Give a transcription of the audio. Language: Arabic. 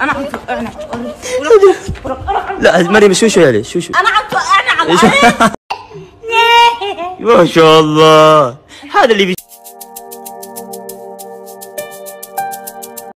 أنا عم توقعنا لا مريم شو شو يعني؟ شو شو؟ أنا عم توقعنا على الأرض ما شاء الله. هذا اللي بي...